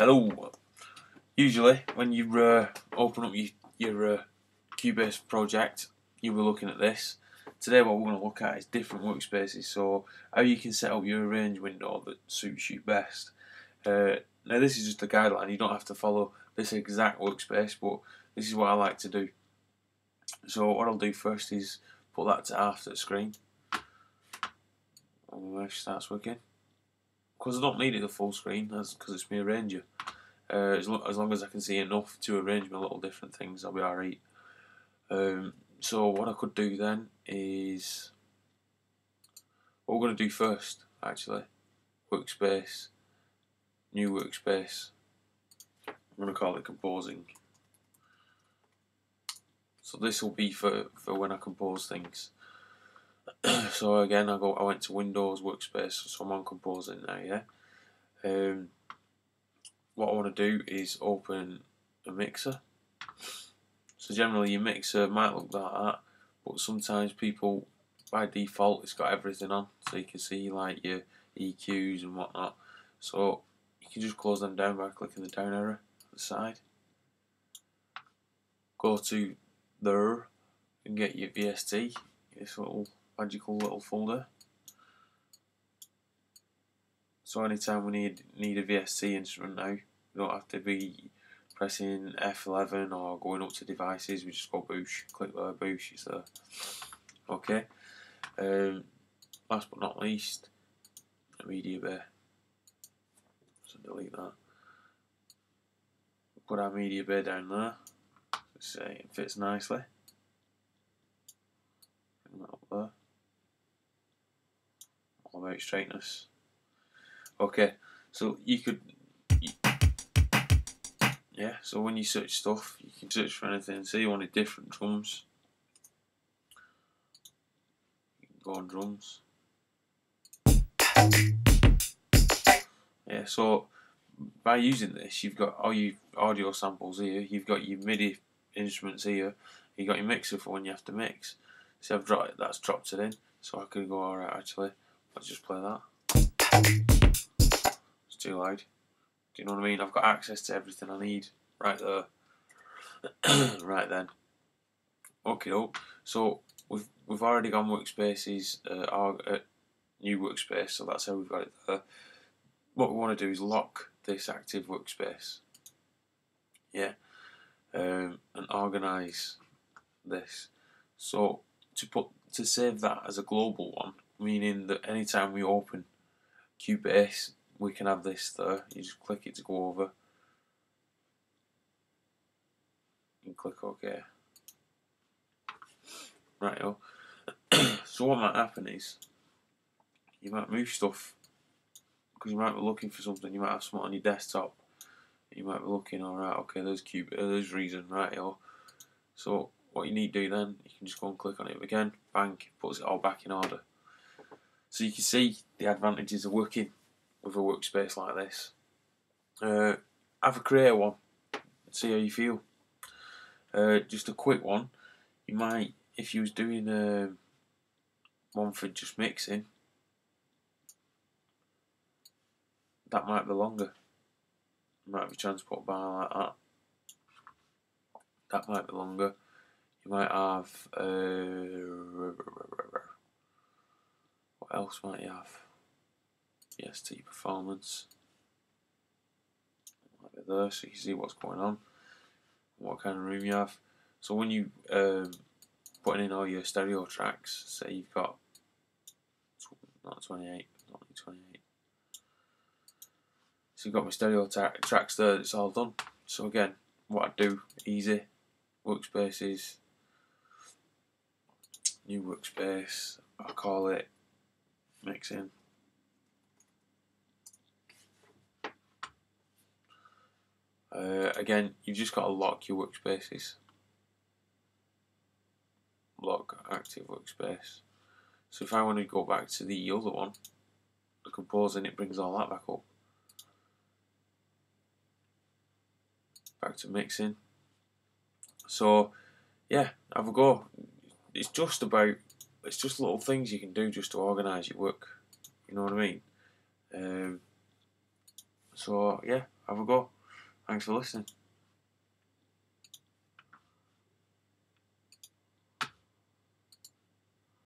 Hello. Usually, when you uh, open up your, your uh, Cubase project, you'll be looking at this. Today, what we're going to look at is different workspaces. So, how you can set up your arrange window that suits you best. Uh, now, this is just a guideline. You don't have to follow this exact workspace, but this is what I like to do. So, what I'll do first is put that to the screen. Mesh starts working because I don't need it the full screen because it's my arranger. Uh, as, lo as, long as I can see enough to arrange my little different things, I'll be alright. Um, so what I could do then is what we're going to do first, actually, workspace, new workspace. I'm going to call it composing. So this will be for, for when I compose things. so again, I go. I went to Windows Workspace, so I'm on composing now. Yeah. Um, what I want to do is open a mixer. So generally, your mixer might look like that, but sometimes people, by default, it's got everything on, so you can see like your EQs and whatnot. So you can just close them down by clicking the down arrow at the side. Go to there and get your VST, this little magical little folder. So anytime we need need a VST instrument now, we don't have to be pressing F11 or going up to devices, we just go boosh, click there, boosh, it's there. Okay. Um, last but not least, a media bay. So delete that. Put our media bay down there. So it fits nicely. Bring that up there all about straightness. Okay, so you could, yeah. So when you search stuff, you can search for anything. Say you wanted different drums, go on drums. Yeah. So by using this, you've got all your audio samples here. You've got your MIDI instruments here. you've got your mixer for when you have to mix. So I've dropped that's dropped it in. So I could go alright actually. Let's just play that. It's too loud. Do you know what I mean? I've got access to everything I need right there. right then. Okay, oh, so we've we've already gone workspaces, uh, our uh, new workspace, so that's how we've got it there. What we want to do is lock this active workspace. Yeah, um, and organize this. So to put to save that as a global one, meaning that anytime we open Cubase, we can have this there. You just click it to go over. And click OK. Right, oh. so what might happen is you might move stuff because you might be looking for something. You might have something on your desktop. You might be looking, all right, okay, there's cube, uh, there's reason, right, yo. So what you need to do then, you can just go and click on it again. Bang, puts it all back in order. So you can see the advantages of working with a workspace like this. Uh, have a create one, see how you feel. Uh, just a quick one, you might, if you was doing uh, one for just mixing, that might be longer. You might have be transport bar like that. That might be longer. You might have uh, what else might you have? VST performance. Might be there so you can see what's going on, what kind of room you have. So when you um, putting in all your stereo tracks, say you've got not 28, not 28. So you've got my stereo tracks there, it's all done. So again, what I do, easy, workspaces, new workspace, I call it mix in. Uh, again, you've just got to lock your workspaces. Lock active workspace. So if I want to go back to the other one, the composing, it brings all that back up. Back to mixing. So, yeah, have a go. It's just about it's just little things you can do just to organise your work. You know what I mean? Um, So yeah, have a go. Thanks for listening.